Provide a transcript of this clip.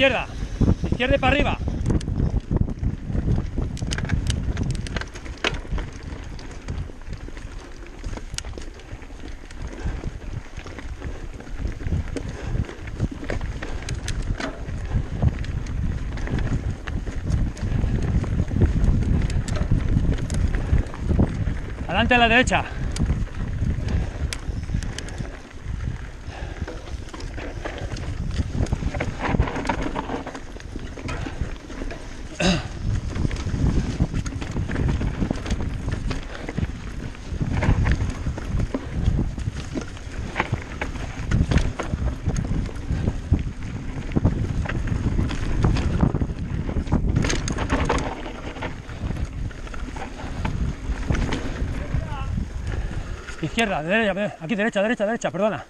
izquierda, izquierda y para arriba. Adelante a la derecha. Izquierda, derecha, aquí derecha, derecha, derecha, perdona.